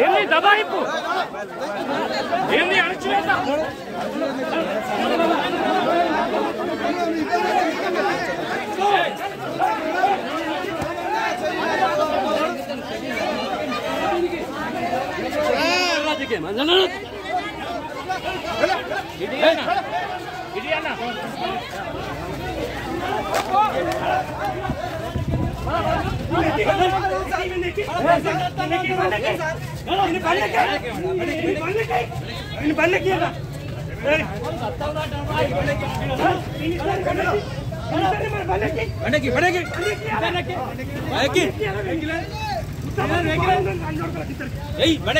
ఏంది దబాయింపు ఏంది అణచివేత ఇది అన్న ఇది बंद किया बड़की